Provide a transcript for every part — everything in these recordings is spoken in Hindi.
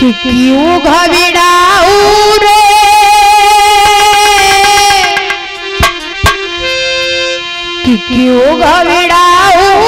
कि क्यों घबराऊ रे। कि क्यों घबराऊ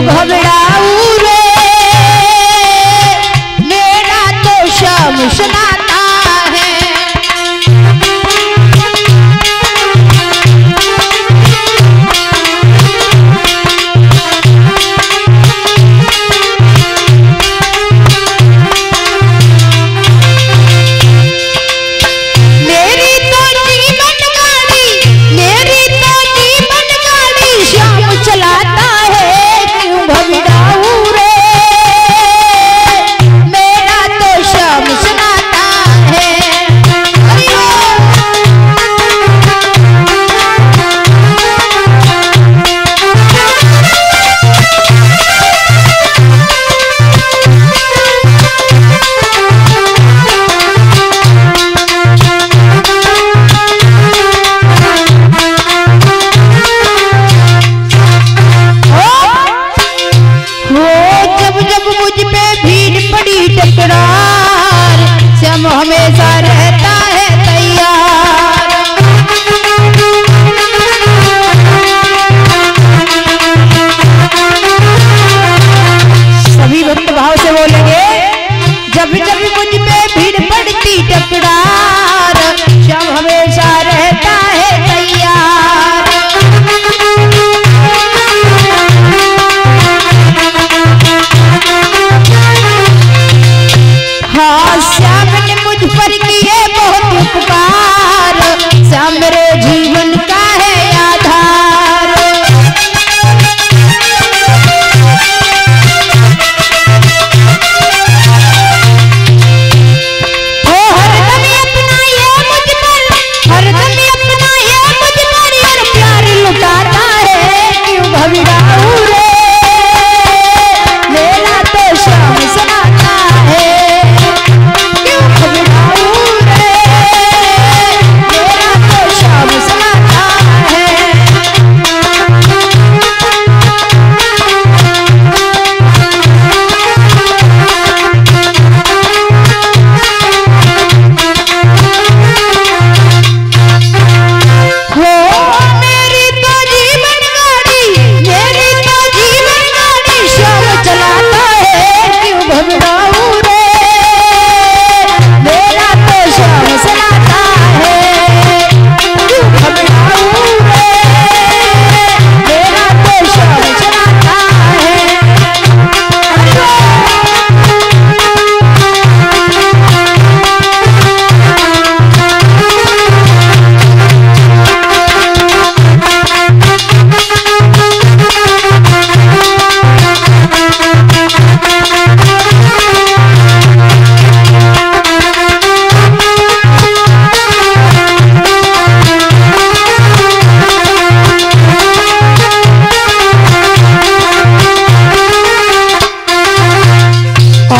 घबराऊ रे मेरा तो शमशना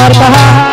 Arbaha